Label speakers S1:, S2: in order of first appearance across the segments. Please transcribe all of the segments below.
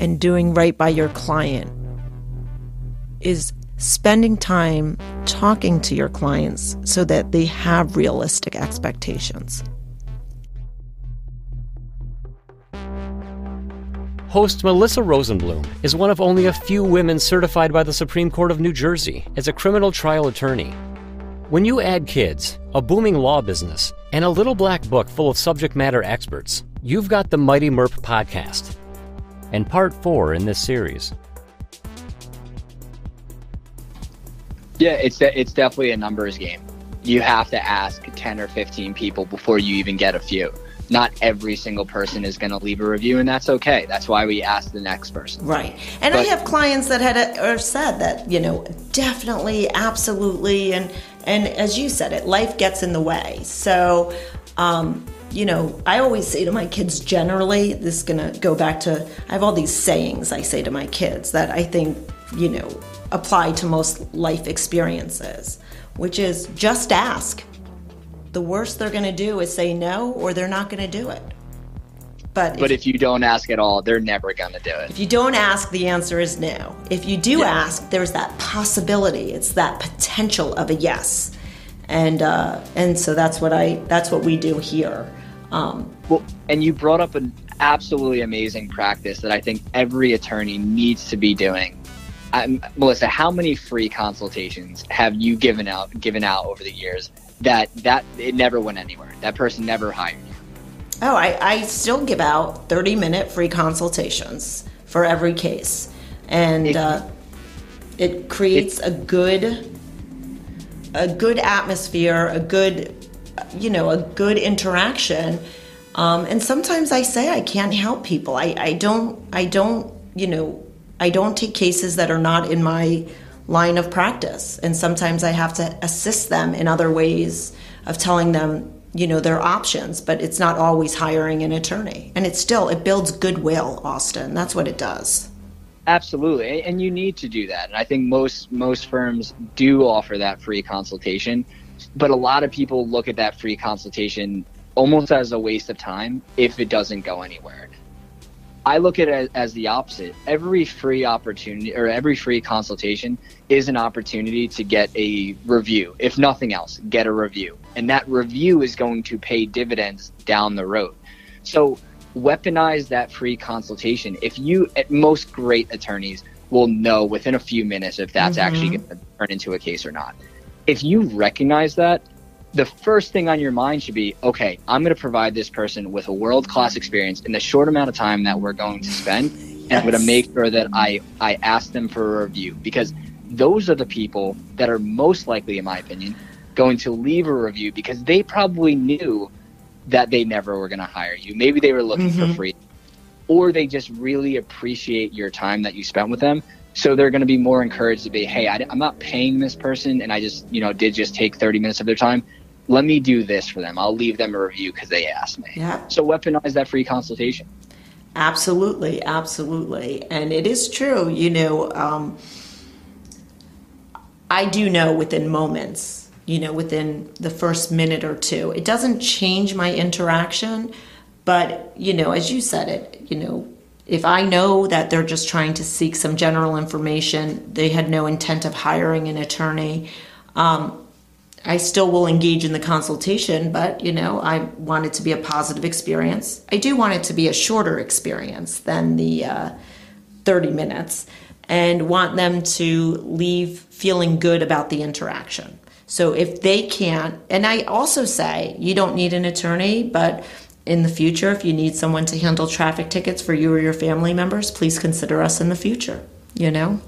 S1: and doing right by your client is spending time talking to your clients so that they have realistic expectations.
S2: Host Melissa Rosenblum is one of only a few women certified by the Supreme Court of New Jersey as a criminal trial attorney. When you add kids, a booming law business, and a little black book full of subject matter experts, you've got the Mighty MERP podcast, and part four in this series.
S3: Yeah, it's de- it's definitely a numbers game. You have to ask 10 or 15 people before you even get a few not every single person is going to leave a review, and that's okay. That's why we ask the next person.
S1: Right. And but, I have clients that had a, or said that you know definitely, absolutely, and and as you said it, life gets in the way. So. Um, you know, I always say to my kids generally, this is going to go back to, I have all these sayings I say to my kids that I think, you know, apply to most life experiences, which is just ask the worst they're going to do is say no or they're not going to do it.
S3: But, but if, if, you don't ask at all, they're never going to do it.
S1: If you don't ask, the answer is no. If you do yeah. ask, there's that possibility. It's that potential of a yes, and uh, and so that's what I that's what we do here.
S3: Um, well, and you brought up an absolutely amazing practice that I think every attorney needs to be doing. Um, Melissa, how many free consultations have you given out given out over the years that that it never went anywhere. That person never hired you.
S1: Oh, I, I still give out 30 minute free consultations for every case. And it, uh, it creates it, a good a good atmosphere, a good you know, a good interaction. Um, and sometimes I say I can't help people. I, I don't I don't, you know, I don't take cases that are not in my line of practice. And sometimes I have to assist them in other ways of telling them, you know, their options, but it's not always hiring an attorney. And it still it builds goodwill, Austin. That's what it does.
S3: Absolutely. And you need to do that. And I think most most firms do offer that free consultation, but a lot of people look at that free consultation almost as a waste of time if it doesn't go anywhere. I look at it as the opposite. Every free opportunity or every free consultation is an opportunity to get a review. If nothing else, get a review. And that review is going to pay dividends down the road. So weaponize that free consultation. If you, at most great attorneys, will know within a few minutes if that's mm-hmm. actually going to turn into a case or not. If you recognize that, the first thing on your mind should be okay, I'm going to provide this person with a world class experience in the short amount of time that we're going to spend. Yes. And I'm going to make sure that I, I ask them for a review because those are the people that are most likely, in my opinion, going to leave a review because they probably knew that they never were going to hire you. Maybe they were looking mm-hmm. for free, or they just really appreciate your time that you spent with them. So they're going to be more encouraged to be, hey, I, I'm not paying this person, and I just, you know, did just take 30 minutes of their time let me do this for them. I'll leave them a review because they asked me. Yeah. So weaponize that free consultation.
S1: Absolutely, absolutely, and it is true. You know, um, I do know within moments. You know, within the first minute or two, it doesn't change my interaction, but you know, as you said it, you know, if I know that they're just trying to seek some general information, they had no intent of hiring an attorney. Um, I still will engage in the consultation, but you know, I want it to be a positive experience. I do want it to be a shorter experience than the uh, 30 minutes and want them to leave feeling good about the interaction. So if they can't, and I also say you don't need an attorney, but in the future, if you need someone to handle traffic tickets for you or your family members, please consider us in the future, you know?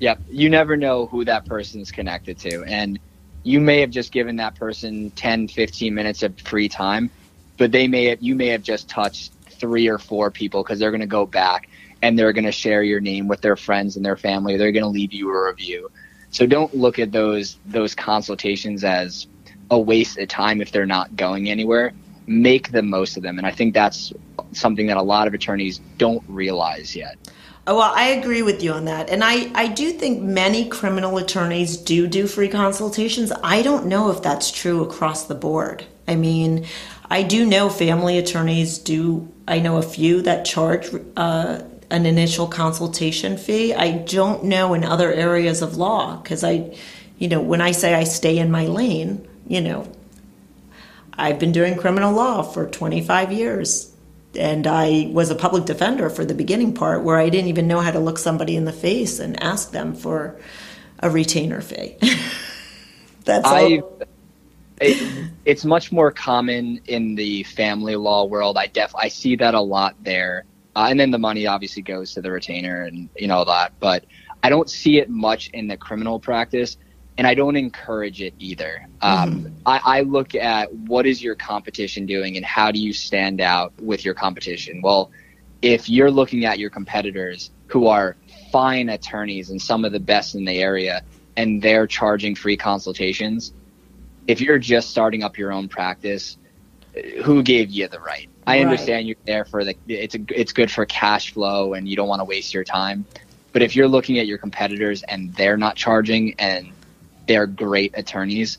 S3: Yep. You never know who that person's connected to. And you may have just given that person 10 15 minutes of free time but they may have you may have just touched three or four people because they're going to go back and they're going to share your name with their friends and their family they're going to leave you a review so don't look at those those consultations as a waste of time if they're not going anywhere make the most of them and i think that's something that a lot of attorneys don't realize yet
S1: Oh, well, I agree with you on that. And I, I do think many criminal attorneys do do free consultations. I don't know if that's true across the board. I mean, I do know family attorneys do, I know a few that charge uh, an initial consultation fee. I don't know in other areas of law because I, you know, when I say I stay in my lane, you know, I've been doing criminal law for 25 years. And I was a public defender for the beginning part where I didn't even know how to look somebody in the face and ask them for a retainer fee. That's
S3: I,
S1: all.
S3: it, it's much more common in the family law world. I def I see that a lot there, uh, and then the money obviously goes to the retainer and you know that. But I don't see it much in the criminal practice, and I don't encourage it either. Um, I, I look at what is your competition doing and how do you stand out with your competition. Well, if you're looking at your competitors who are fine attorneys and some of the best in the area, and they're charging free consultations if you're just starting up your own practice, who gave you the right? I
S1: Right.
S3: understand you're there for the it's a, it's good for cash flow and you don't want to waste your time. But if you're looking at your competitors and they're not charging and they're great attorneys,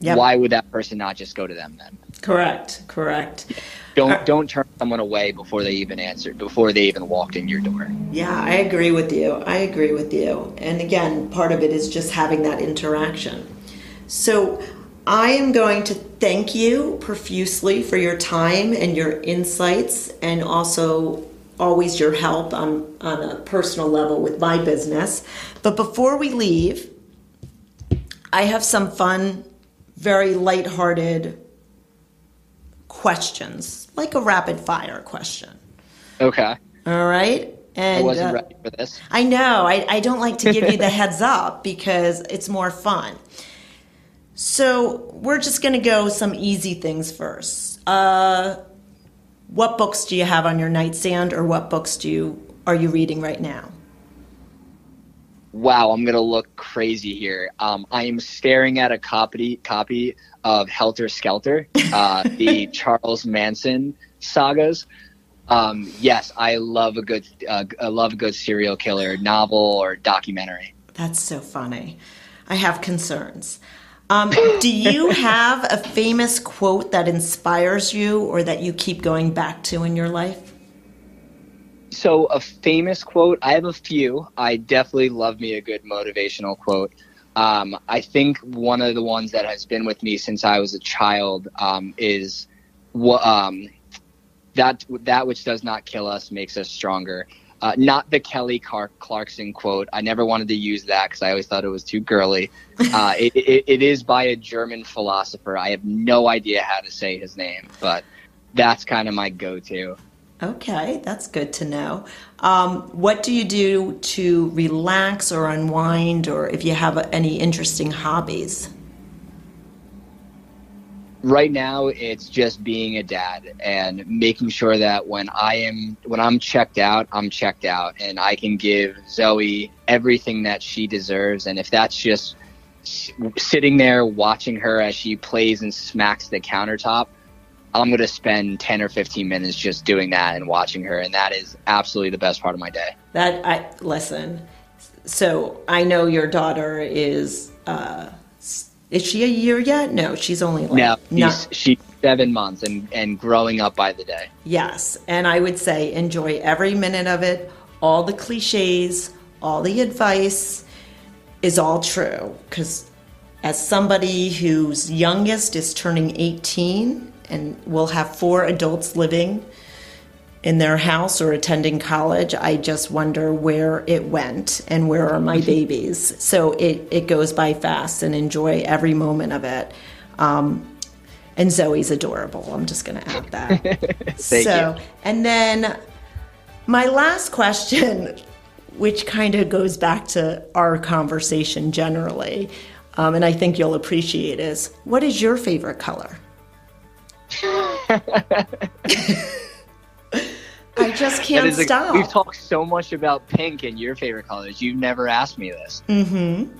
S1: Yep.
S3: why would that person not just go to them then?
S1: Correct, correct.
S3: Don't
S1: Uh,
S3: don't turn someone away before they even answered, before they even walked in your door.
S1: Yeah, I agree with you. I agree with you. And again, part of it is just having that interaction. So I am going to thank you profusely for your time and your insights and also always your help on, on a personal level with my business. But before we leave, I have some fun, very lighthearted questions, like a rapid fire question.
S3: Okay,
S1: All right?
S3: I wasn't
S1: uh,
S3: ready for this.
S1: I know. I, I don't like to give you the heads up because it's more fun. So we're just going to go some easy things first. Uh, what books do you have on your nightstand, or what books do you are you reading right now?
S3: Wow, I'm gonna look crazy here. Um, I am staring at a copy copy of Helter Skelter, uh, the Charles Manson sagas. Um, yes, I love a good uh, I love a good serial killer novel or documentary.
S1: That's so funny. I have concerns. Um, do you have a famous quote that inspires you, or that you keep going back to in your life?
S3: So a famous quote, I have a few. I definitely love me a good motivational quote. Um, I think one of the ones that has been with me since I was a child um, is um, that that which does not kill us makes us stronger. Uh, not the Kelly Clarkson quote. I never wanted to use that because I always thought it was too girly. Uh, it, it, it is by a German philosopher. I have no idea how to say his name, but that's kind of my go-to.
S1: Okay, that's good to know. Um, what do you do to relax or unwind, or if you have any interesting hobbies?
S3: right now it's just being a dad and making sure that when I am when I'm checked out, I'm checked out and I can give Zoe everything that she deserves and if that's just sitting there watching her as she plays and smacks the countertop, I'm going to spend 10 or 15 minutes just doing that and watching her and that is absolutely the best part of my day.
S1: That I listen. So I know your daughter is, uh, is she a year yet? No, she's only like
S3: Now,
S1: not-
S3: she's, she's 7 months and and growing up by the day.
S1: Yes, and I would say enjoy every minute of it. All the cliches, all the advice is all true. Because as somebody whose youngest is turning 18 and we'll have four adults living in their house or attending college, I just wonder where it went and where are my babies. So it, it goes by fast and enjoy every moment of it. Um, and Zoe's adorable. I'm just going to add that.
S3: Thank
S1: so,
S3: you.
S1: and then my last question, which kind of goes back to our conversation generally, um, and I think you'll appreciate, is what is your favorite color? I just can't
S3: a-
S1: stop.
S3: we've talked so much about pink and your favorite colors. You've never asked me this.
S1: mm-hmm.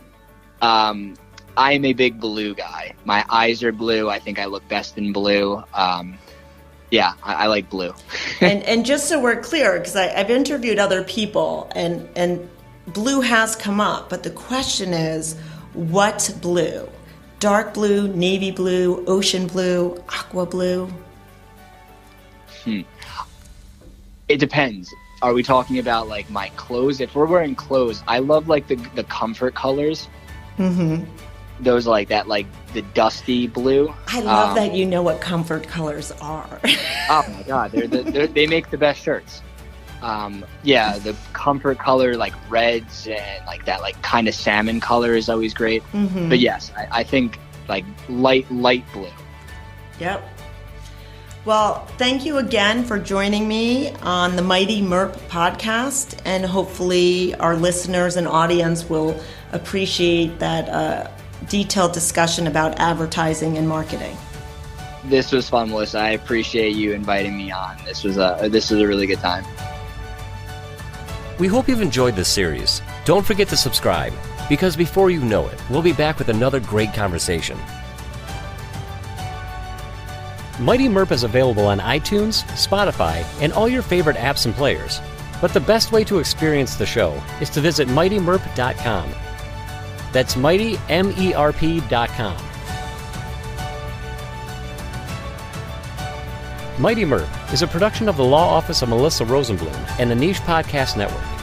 S3: Um, I am a big blue guy. My eyes are blue. I think I look best in blue. Um, yeah, I, I like blue.
S1: and and just so we're clear, because I've interviewed other people, and and blue has come up, but the question is, what blue? Dark blue, navy blue, ocean blue, aqua blue.
S3: It depends. are we talking about like my clothes? If we're wearing clothes, I love like the the comfort colors.
S1: Mm-hmm.
S3: Those like that, like the dusty blue.
S1: I love
S3: Um,
S1: that you know what comfort colors are.
S3: Oh my god, they're, the, they're they make the best shirts. Um, yeah, the comfort color like reds and like that like kind of salmon color is always great.
S1: Mhm.
S3: But yes, I, I think like light light blue.
S1: Yep. Well, thank you again for joining me on the Mighty Merp podcast, and hopefully, our listeners and audience will appreciate that uh, detailed discussion about advertising and marketing.
S3: This was fun, Melissa. I appreciate you inviting me on. This was a this was a really good time.
S2: We hope you've enjoyed this series. Don't forget to subscribe, because before you know it, we'll be back with another great conversation. Mighty Merp is available on iTunes, Spotify, and all your favorite apps and players. But the best way to experience the show is to visit mightymerp.com. That's mighty, M E R P.com. Mighty Merp is a production of the Law Office of Melissa Rosenblum and the Niche Podcast Network.